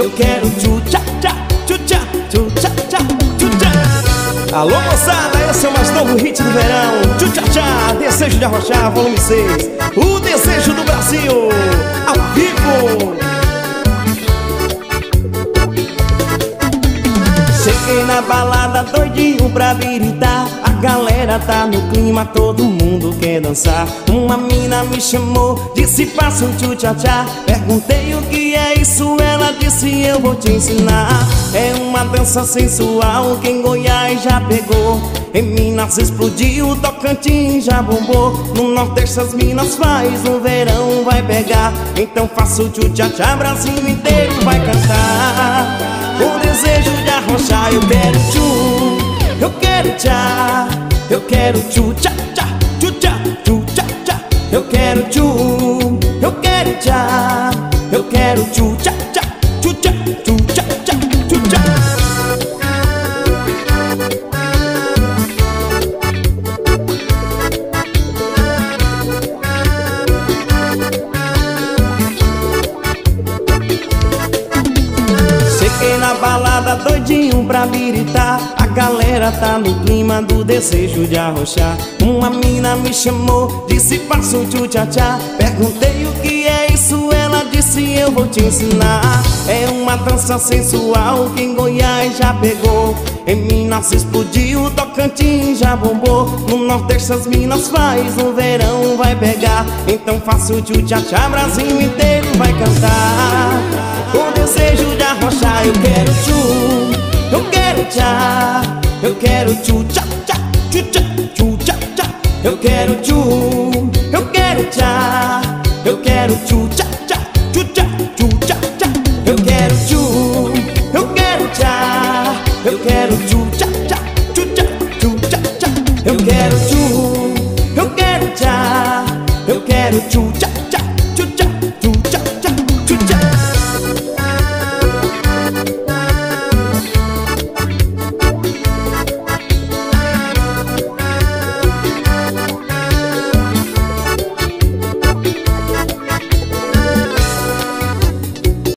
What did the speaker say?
Eu quero tchutcha, tchá, tchutcha, tchutcha, tchá, tchutcha. Alô moçada, esse é o mais novo hit do verão. Tchutcha, tchá, desejo de arrochar, volume 6. O desejo do Brasil, ao vivo. Cheguei na balada doidinho pra viritar A galera tá no clima, todo mundo quer dançar Uma mina me chamou, disse passa um tchutchá Perguntei o que é isso, é ela disse eu vou te ensinar. É uma dança sensual que em Goiás já pegou. Em Minas explodiu, Tocantins já bombou. No Nordeste as minas faz, no verão vai pegar. Então faça o tchutchá, Brasil inteiro vai cantar. O desejo de arrochar, eu quero tchu Eu quero tchá, eu quero tchu tchá tchá Tchu tchá, tchu tchá tchá Eu quero tchu, eu quero tchá Na balada doidinho pra viritar A galera tá no clima do desejo de arrochar. Uma mina me chamou, disse passa um tchu-tchá-tchá. Perguntei o que é isso, ela disse eu vou te ensinar. É uma dança sensual que em Goiás já pegou. Em Minas explodiu, Tocantins já bombou. No Nordeste as minas faz, no verão vai pegar. Então faça o tchu-tchá-tchá, Brasil inteiro vai cantar tchá, eu quero tchu tchá tchá, tchu tchá, tchu tchá tchá, eu quero tchu, eu quero tchá, eu quero tchu tchá tchá, tchu tchá, tchu tchá tchá, eu quero tchu, eu quero tchá, eu quero tchu tchá tchá, tchu tchá, tchu tchá tchá, eu quero tchu, eu quero tchá, eu quero tchu tchá